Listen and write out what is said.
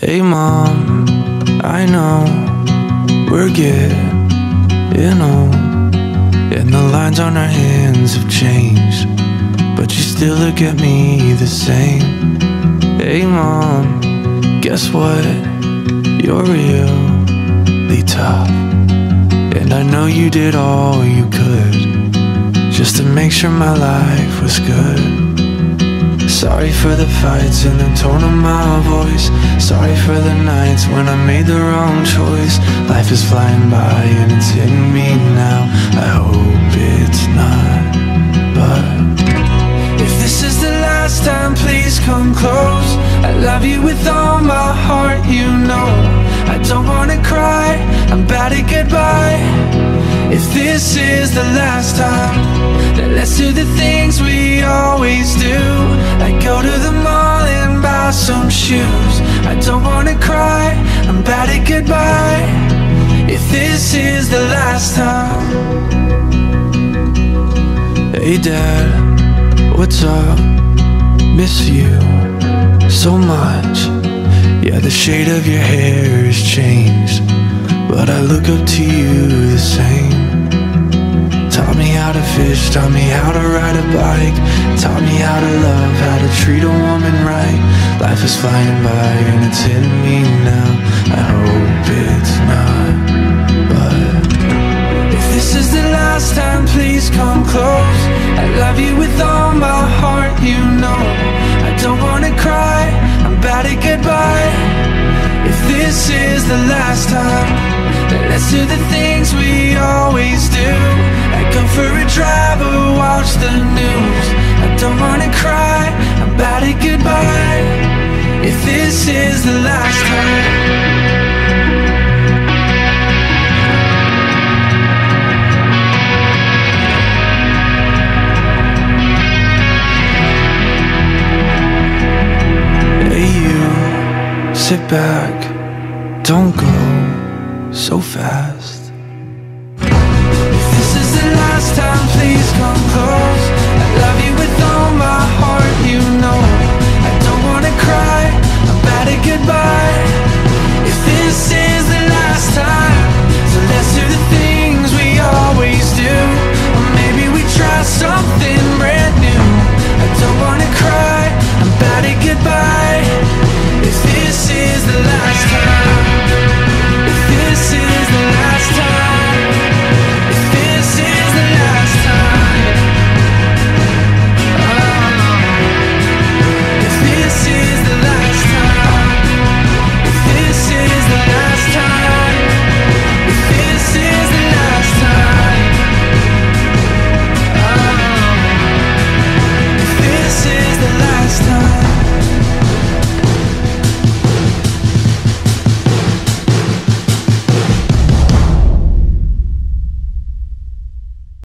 Hey mom, I know we're getting old And the lines on our hands have changed But you still look at me the same Hey mom, guess what? You're really tough And I know you did all you could Just to make sure my life was good Sorry for the fights and the tone of my voice. Sorry for the nights when I made the wrong choice. Life is flying by and it's hitting me now. I hope it's not, but If this is the last time, please come close. I love you with all my heart, you know. I don't wanna cry, I'm bad at goodbye. If this is the last time Then let's do the things we always do I don't wanna cry, I'm bad at goodbye. If this is the last time. Hey dad, what's up? Miss you so much. Yeah, the shade of your hair has changed But I look up to you the same. Taught me how to fish, taught me how to ride a bike. Taught me how to love, how to treat a woman right is flying by and it's hitting me now. I hope it's not, but If this is the last time, please come close. I love you with all my heart, you know. I don't wanna cry, I'm bad at goodbye If this is the last time Then let's do the things we always do. Like go for a drive or watch the news If this is the last time. Sit back, don't go so fast. If this is the last time, please come